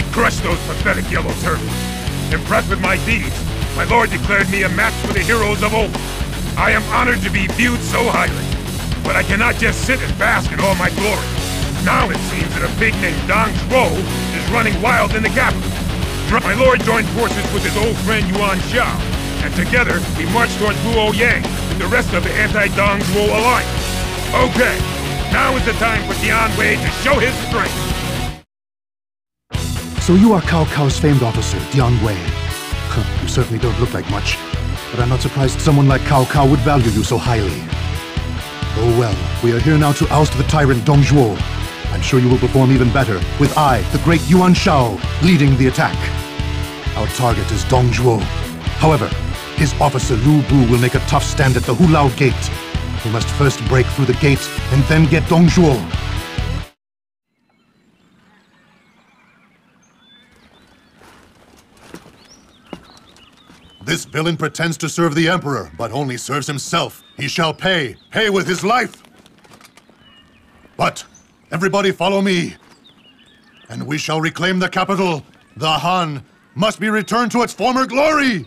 I crushed those pathetic yellow turtles. Impressed with my deeds, my lord declared me a match for the heroes of old. I am honored to be viewed so highly. But I cannot just sit and bask in all my glory. Now it seems that a pig named Dong Zhuo is running wild in the capital. My lord joined forces with his old friend Yuan Shao, and together we marched towards Luo Yang and the rest of the anti-Dong Zhuo alliance. Okay, now is the time for Dian Wei to show his strength. So you are Cao Cao's famed officer, Dian Wei. you certainly don't look like much, but I'm not surprised someone like Cao Cao would value you so highly. Oh well, we are here now to oust the tyrant Dong Zhuo. I'm sure you will perform even better, with I, the great Yuan Shao, leading the attack. Our target is Dong Zhuo. However, his officer Lu Bu will make a tough stand at the Hulao Gate. We must first break through the gate, and then get Dong Zhuo. This villain pretends to serve the Emperor, but only serves himself. He shall pay. Pay with his life. But, everybody follow me. And we shall reclaim the capital. The Han must be returned to its former glory!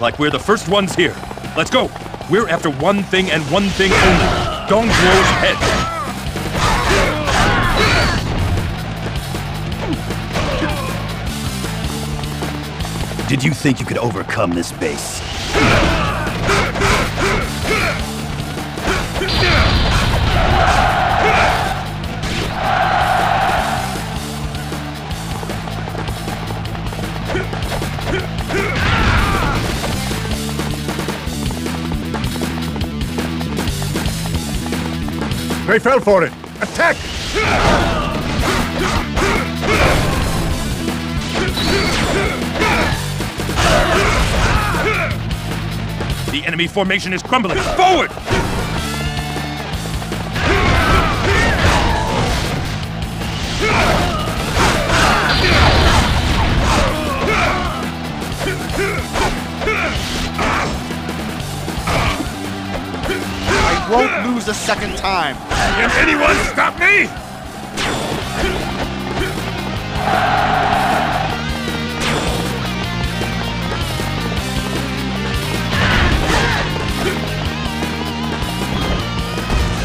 Like we're the first ones here. Let's go. We're after one thing and one thing only. Dong Zhuo's head. Did you think you could overcome this base? They fell for it. Attack! The enemy formation is crumbling. Forward! Won't lose a second time. Can anyone stop me?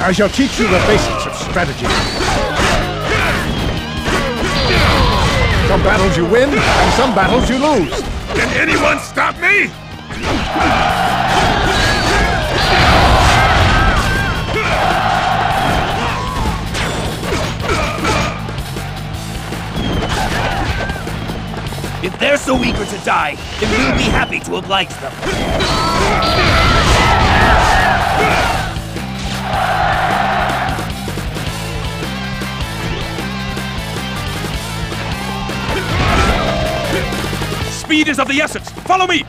I shall teach you the basics of strategy. Some battles you win, and some battles you lose. Can anyone stop me? So eager to die, then we'll be happy to oblige them. Speed is of the essence. Follow me!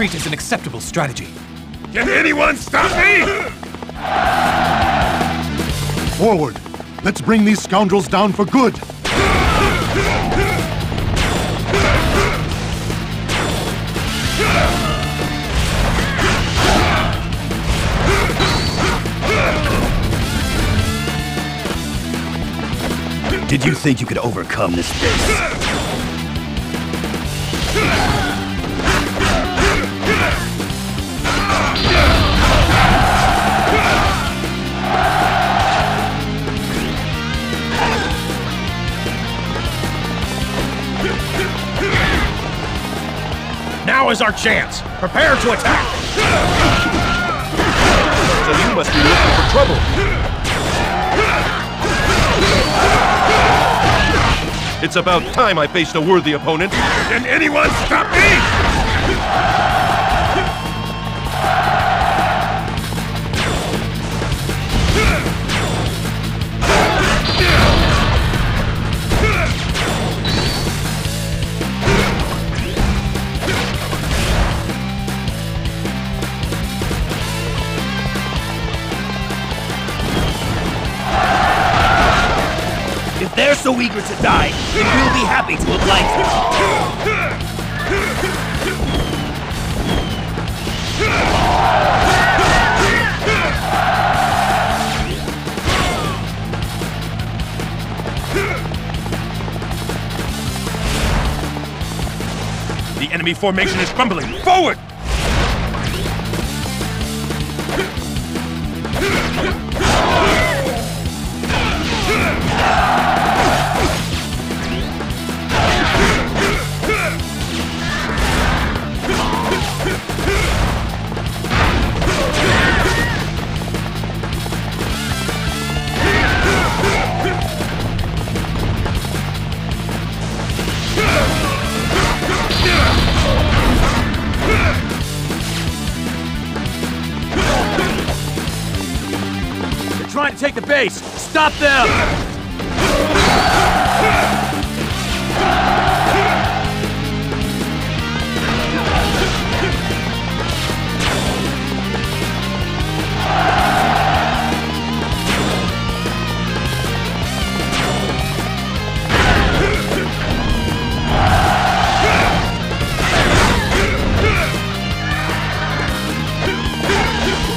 Retreat is an acceptable strategy. Can anyone stop me? Forward! Let's bring these scoundrels down for good! Did you think you could overcome this base? Now is our chance. Prepare to attack. So you must be looking for trouble. It's about time I faced a worthy opponent. Can anyone stop me? If they're so eager to die, then we'll be happy to oblige them. The enemy formation is crumbling. Forward! Trying to take the base. Stop them!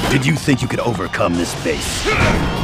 Did you think you could overcome this base?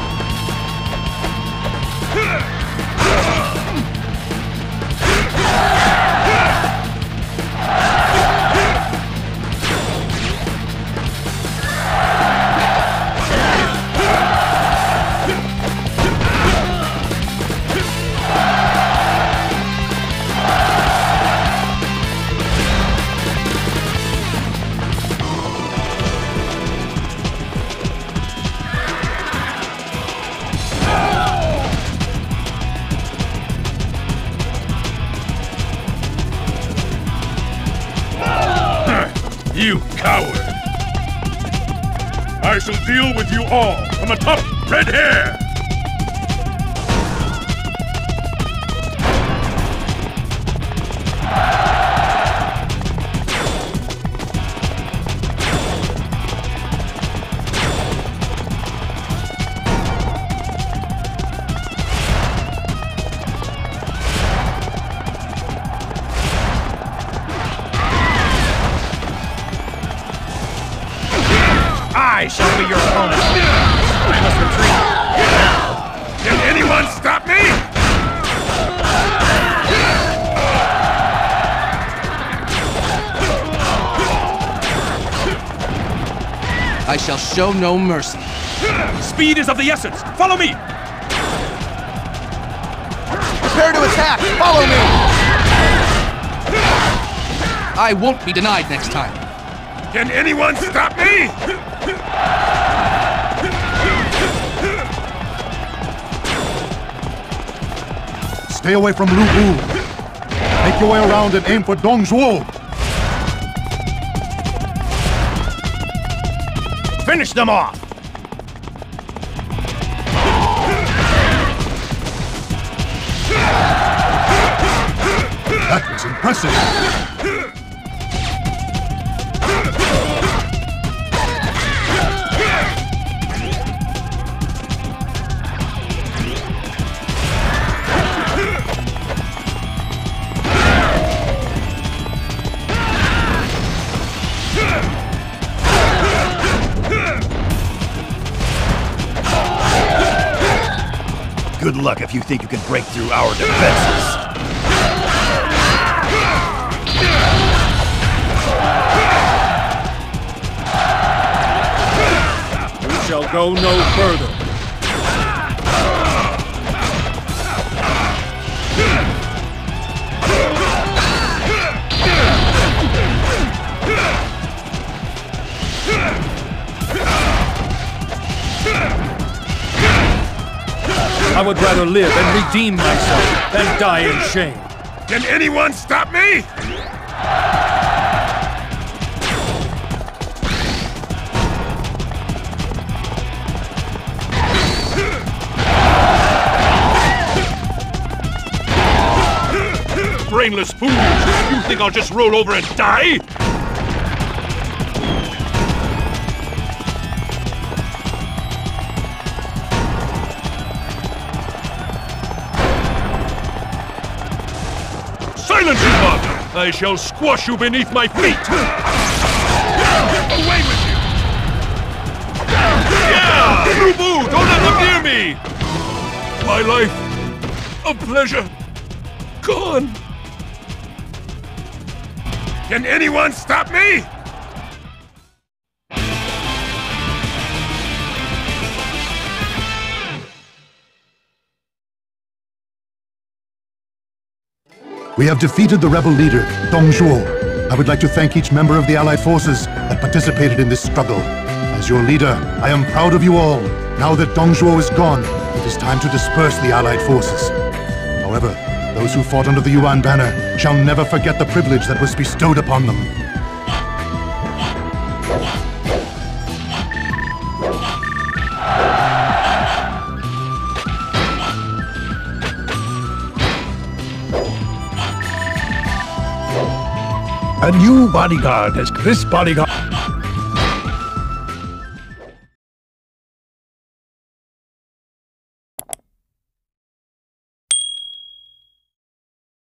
Deal with you all from atop Red Hare! I shall be your opponent. I must retreat. Can anyone stop me? I shall show no mercy. Speed is of the essence. Follow me. Prepare to attack! Follow me! I won't be denied next time. Can anyone stop me? Stay away from Lu Bu. Make your way around and aim for Dong Zhuo. Finish them off. That was impressive. Luck if you think you can break through our defenses. We shall go no further. I would rather live and redeem myself than die in shame. Can anyone stop me? Brainless fools! You think I'll just roll over and die? I shall squash you beneath my feet! Get away with you! Yeah! Boo-boo! Don't let near me! My life of pleasure gone! Can anyone stop me? We have defeated the rebel leader, Dong Zhuo. I would like to thank each member of the Allied forces that participated in this struggle. As your leader, I am proud of you all. Now that Dong Zhuo is gone, it is time to disperse the Allied forces. However, those who fought under the Yuan banner shall never forget the privilege that was bestowed upon them. A new bodyguard has this bodyguard.